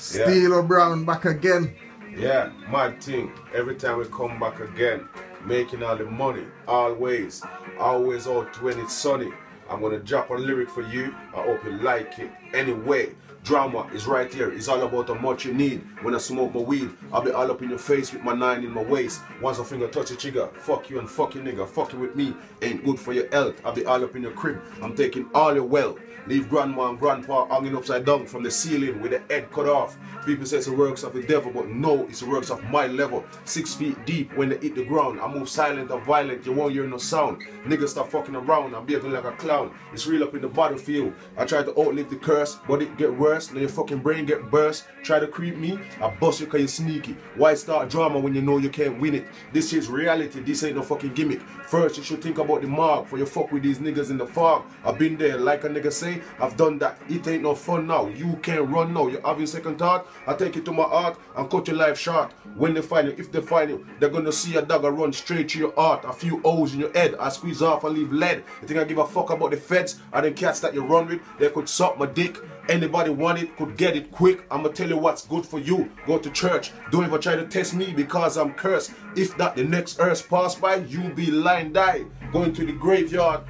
Stilo Brown back again. Yeah, mad thing. Every time we come back again, making all the money, always, always out when it's sunny. I'm gonna drop a lyric for you. I hope you like it. Anyway, drama is right here. It's all about how much you need. When I smoke my weed, I'll be all up in your face with my nine in my waist. Once a finger touch the trigger, fuck you and fuck you nigga. Fucking with me ain't good for your health. I'll be all up in your crib. I'm taking all your wealth. Leave grandma and grandpa hanging upside down from the ceiling with the head cut off. People say it's the works of the devil, but no, it's the works of my level. Six feet deep when they hit the ground. I move silent or violent, you won't hear no sound. Niggas stop fucking around, I'm behaving like a clown. It's real up in the battlefield. I try to outlive the curse, but it get worse. Then your fucking brain get burst. Try to creep me, I bust you cause you're sneaky. Why start drama when you know you can't win it? This is reality, this ain't no fucking gimmick. First, you should think about the mark for you fuck with these niggas in the fog. I've been there, like a nigga say, I've done that. It ain't no fun now. You can't run now. You're having second thought. I take it to my heart and cut your life short. When they find you, if they find you, they're gonna see a dagger run straight to your heart. A few O's in your head. I squeeze off and leave lead. You think I give a fuck about the feds and the cats that you run with? They could suck my dick. Anybody want it could get it quick. I'ma tell you what's good for you. Go to church. Don't ever try to test me because I'm cursed. If that the next earth pass by, you'll be lying die. Going to the graveyard.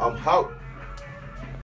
I'm out.